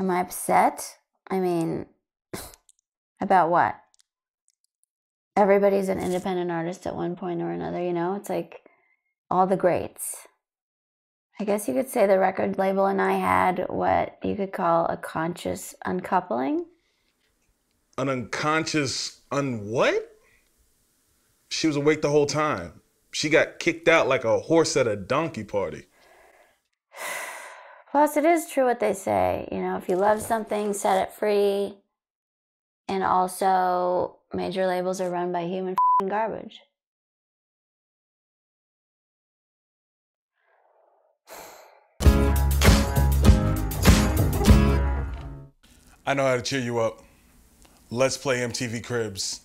Am I upset? I mean, about what? Everybody's an independent artist at one point or another, you know? It's like all the greats. I guess you could say the record label and I had what you could call a conscious uncoupling. An unconscious un what? She was awake the whole time. She got kicked out like a horse at a donkey party. Plus, it is true what they say. You know, if you love something, set it free. And also, major labels are run by human garbage. I know how to cheer you up. Let's play MTV Cribs.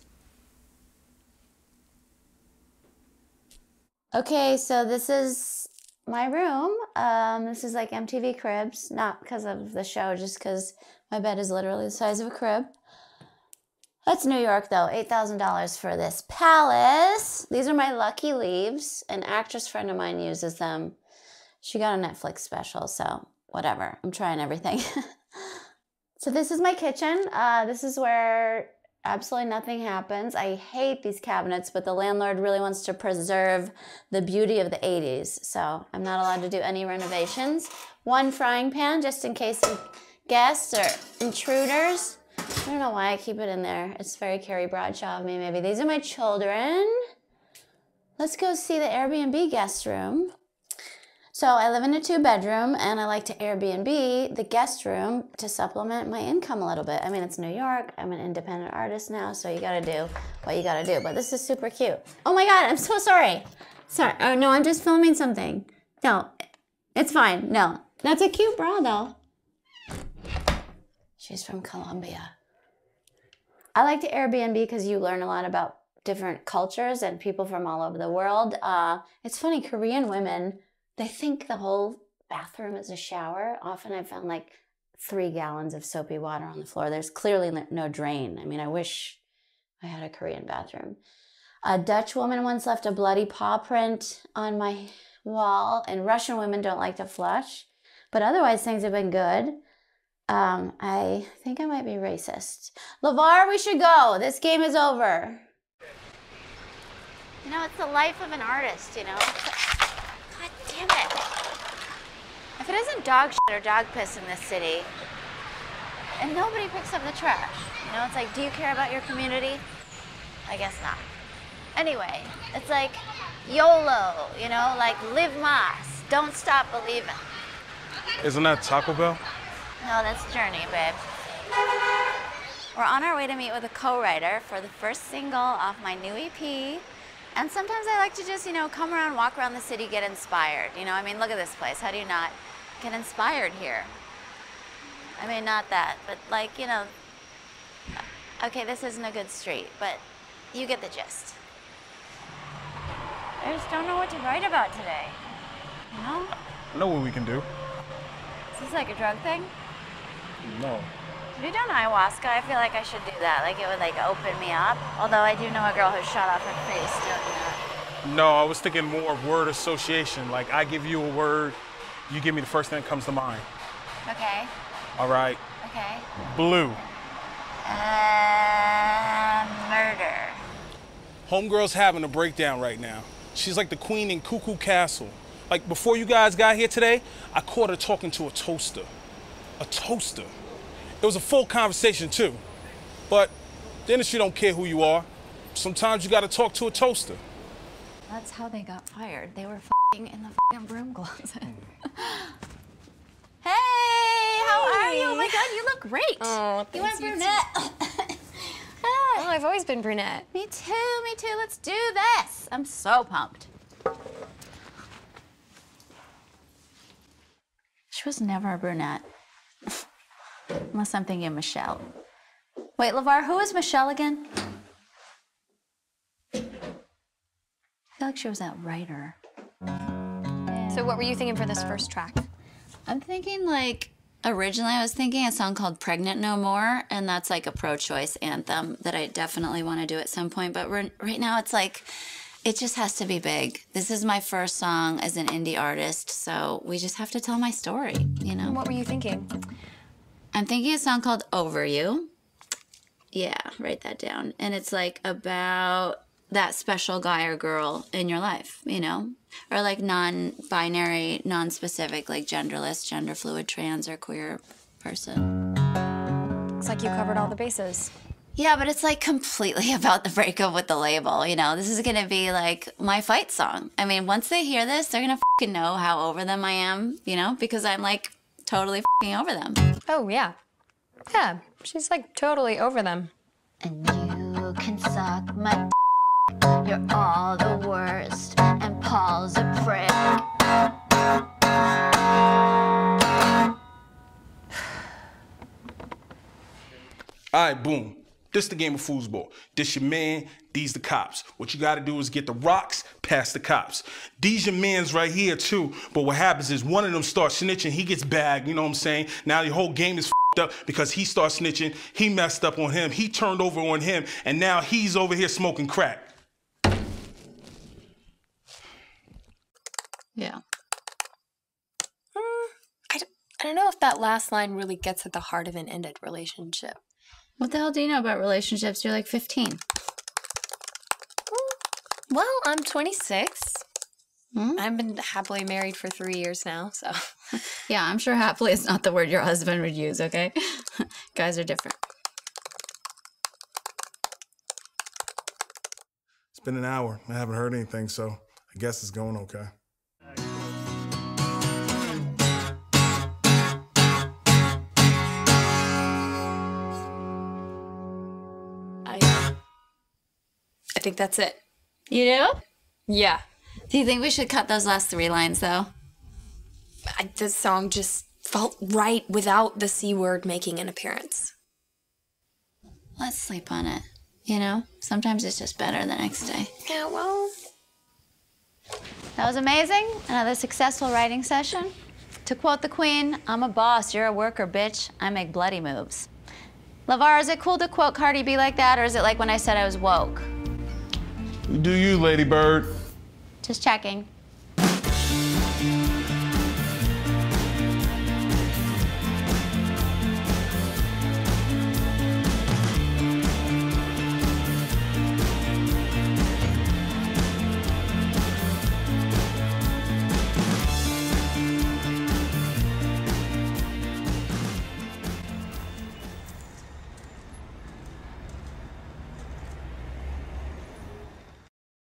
Okay, so this is my room. Um, this is like MTV Cribs, not because of the show, just because my bed is literally the size of a crib. That's New York, though. $8,000 for this palace. These are my lucky leaves. An actress friend of mine uses them. She got a Netflix special, so whatever. I'm trying everything. so this is my kitchen. Uh, this is where absolutely nothing happens. I hate these cabinets, but the landlord really wants to preserve the beauty of the 80s. So I'm not allowed to do any renovations. One frying pan just in case of guests or intruders. I don't know why I keep it in there. It's very Carrie Bradshaw of me, maybe. These are my children. Let's go see the Airbnb guest room. So I live in a two bedroom and I like to Airbnb the guest room to supplement my income a little bit. I mean, it's New York. I'm an independent artist now, so you gotta do what you gotta do. But this is super cute. Oh my God, I'm so sorry. Sorry. Oh no, I'm just filming something. No, it's fine. No, that's a cute bra though. She's from Colombia. I like to Airbnb because you learn a lot about different cultures and people from all over the world. Uh, it's funny, Korean women, they think the whole bathroom is a shower. Often I've found like three gallons of soapy water on the floor. There's clearly no drain. I mean, I wish I had a Korean bathroom. A Dutch woman once left a bloody paw print on my wall, and Russian women don't like to flush. But otherwise, things have been good. Um, I think I might be racist. LaVar, we should go. This game is over. You know, it's the life of an artist, you know? God damn it. If it isn't dog shit or dog piss in this city, and nobody picks up the trash, you know, it's like, do you care about your community? I guess not. Anyway, it's like YOLO, you know, like live mas, don't stop believing. Isn't that Taco Bell? No, that's Journey, babe. We're on our way to meet with a co-writer for the first single off my new EP. And sometimes I like to just, you know, come around, walk around the city, get inspired. You know, I mean, look at this place. How do you not get inspired here? I mean, not that, but like, you know, okay, this isn't a good street, but you get the gist. I just don't know what to write about today. You know? I know what we can do. Is this like a drug thing? No. Have you done ayahuasca? I feel like I should do that. Like it would like open me up. Although I do know a girl who shot off her face doing that. No, I was thinking more of word association. Like I give you a word, you give me the first thing that comes to mind. Okay. All right. Okay. Blue. Uh, murder. Homegirl's having a breakdown right now. She's like the queen in Cuckoo Castle. Like before you guys got here today, I caught her talking to a toaster. A toaster. It was a full conversation too. But the industry don't care who you are. Sometimes you gotta talk to a toaster. That's how they got fired. They were fing in the fing broom closet. hey, how are you? Oh my god, you look great. Oh, you want you brunette. Oh, I've always been brunette. me too, me too. Let's do this. I'm so pumped. She was never a brunette. Unless I'm thinking of Michelle. Wait, LaVar, who is Michelle again? I feel like she was that writer. So what were you thinking for this first track? I'm thinking like originally I was thinking a song called Pregnant No More and that's like a pro-choice anthem that I definitely want to do at some point but right right now it's like it just has to be big. This is my first song as an indie artist, so we just have to tell my story, you know. What were you thinking? I'm thinking a song called Over You. Yeah, write that down. And it's like about that special guy or girl in your life, you know? Or like non binary, non specific, like genderless, gender fluid, trans, or queer person. Looks like you covered all the bases. Yeah, but it's like completely about the breakup with the label, you know? This is gonna be like my fight song. I mean, once they hear this, they're gonna fucking know how over them I am, you know? Because I'm like totally fucking over them. Oh, yeah. Yeah, she's like totally over them. And you can suck my d- You're all the worst. And Paul's a prick. All right, boom. This the game of foosball. This your man, these the cops. What you gotta do is get the rocks past the cops. These your mans right here too. But what happens is one of them starts snitching, he gets bagged, you know what I'm saying? Now the whole game is up because he starts snitching, he messed up on him, he turned over on him, and now he's over here smoking crack. Yeah. I don't, I don't know if that last line really gets at the heart of an ended relationship. What the hell do you know about relationships? You're like 15. Well, I'm 26. Hmm? I've been happily married for three years now, so. Yeah, I'm sure happily is not the word your husband would use, okay? Guys are different. It's been an hour. I haven't heard anything, so I guess it's going okay. Think that's it. You do? Yeah. Do you think we should cut those last three lines though? I, this song just felt right without the C word making an appearance. Let's sleep on it. You know, sometimes it's just better the next day. Yeah, well. That was amazing. Another successful writing session. To quote the queen, I'm a boss, you're a worker, bitch. I make bloody moves. LaVar, is it cool to quote Cardi B like that, or is it like when I said I was woke? Do you, Lady Bird? Just checking.